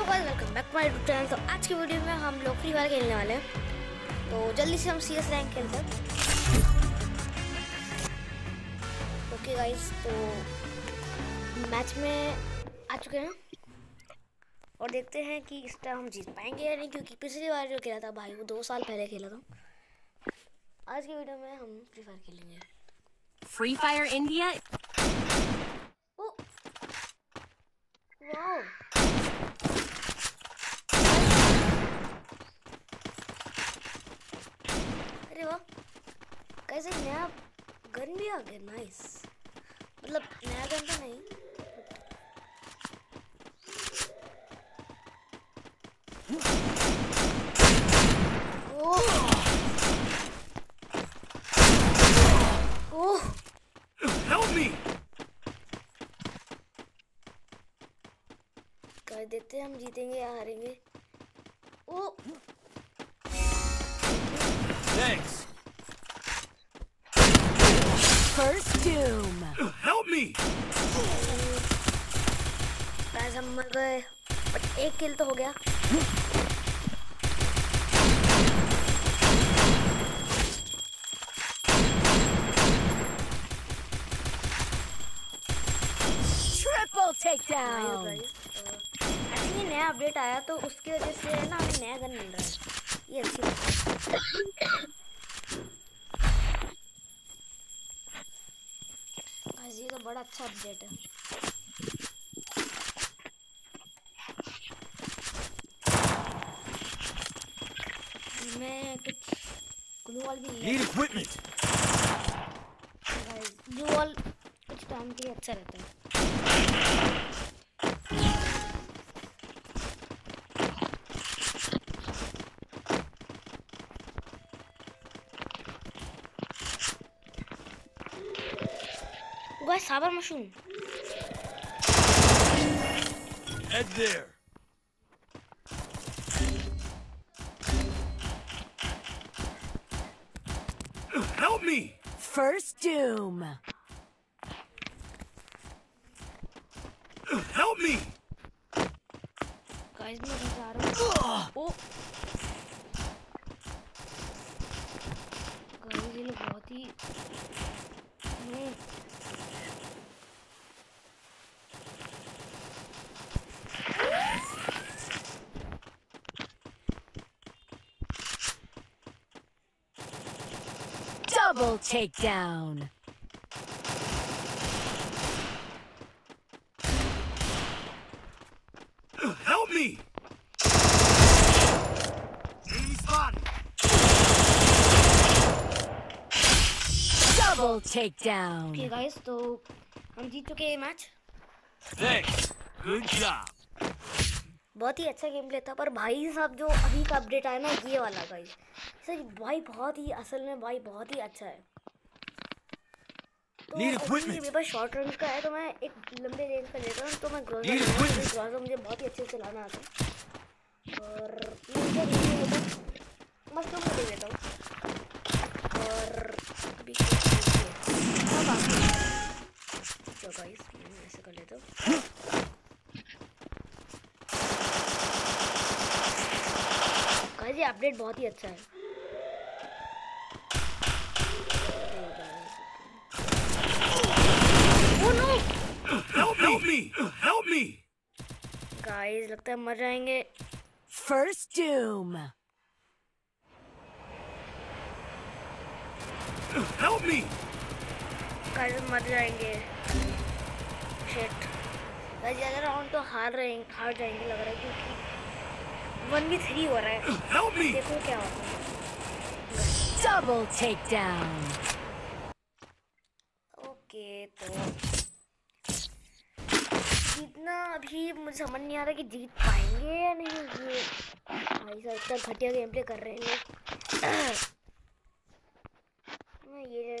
My YouTube channel तो आज की वीडियो में हम लोग फ्री फायर खेलने वाले हैं। तो जल्दी से हम सी एस रैंक खेलते हैं। ओके गाइस तो मैच में आ चुके हैं। और देखते हैं कि इस टाइम हम जीत पाएँगे या नहीं क्योंकि पिछली बार जो खेला था भाई वो दो साल पहले खेला था। आज की वीडियो में हम फ्री फायर खेलेंगे। Fire India? ओ वाओ कैसे नया गन भी आ गया? नाइस मतलब नया गन तो नहीं! कर देते हैं हम जीतेंगे या हारेंगे। Oh Thanks. First Doom. Help me! Guys हम मर गए बट एक किल तो हो गया Triple takedown. एक्चुअली नया अपडेट आया तो उसकी वजह से ना हमें नया गन मिल रहा है ये अच्छी बात है Guys, ये तो बड़ा अच्छा अपडेट है। मैं कुछ ग्लू वॉल भी need equipment guys glue wall कुछ टाइम के लिए अच्छा रहता है। गाइस साबर mushroom Head there. Help me! First Doom. Help me! Guys मैं बता रहा हूँ ओ Double takedown. Help me! Enemy spotted. Double takedown. Okay guys तो हम जीत चुके हैं मैच Thanks. Good job. बहुत ही अच्छा गेम प्ले था पर भाई साहब जो अभी का अपडेट आया ना ये वाला भाई सर भाई बहुत ही असल में भाई बहुत ही अच्छा है। तो. मेरे पास शॉर्ट रेंज का है तो मैं एक लंबे रेंज का लेता हूँ तो मैं ग्रोजा Need लूँगा, क्योंकि equipment. ग्रोजा मुझे बहुत ही अच्छे से चलाना आता है। और मैं लेता को दे देता हूँ। और आगे तो मैं ऐसे कर लेता हूँ। ये अपडेट बहुत ही अच्छा है Oh no! Help! Help me! Help me! Guys लगता है मर जाएँगे First Doom. Help me! Guys मर जाएँगे शिट गाइस अगर राउंड तो हार रहे हार जाएँगे लग रहा है क्योंकि वन भी थ्री हो रहा है। देखो क्या होता है। Double takedown. ओके तो जीतना अभी मुझे समझ नहीं आ रहा कि जीत पाएँगे या नहीं ये भाई साहब इतना घटिया गेम प्ले कर रहे हैं। मैं ये ले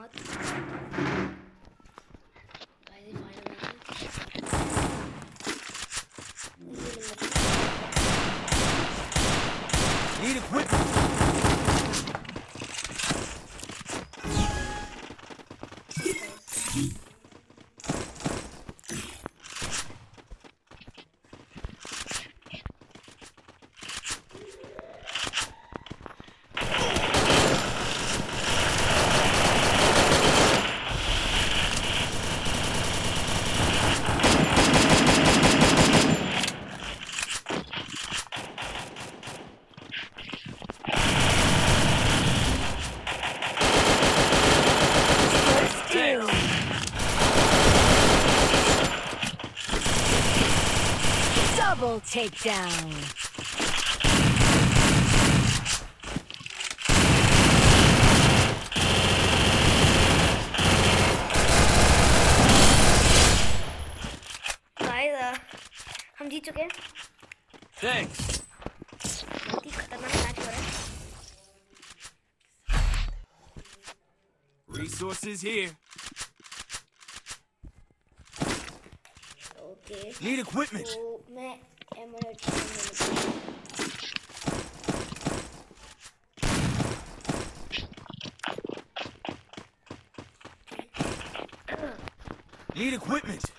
not. Need equipment. Thank Double takedown. Guys हम जीत चुके हैं Thanks. बहुत ही खतरनाक मैच हो रहा है Resources here. Need equipment. तो मैं एमोनेट Need equipment.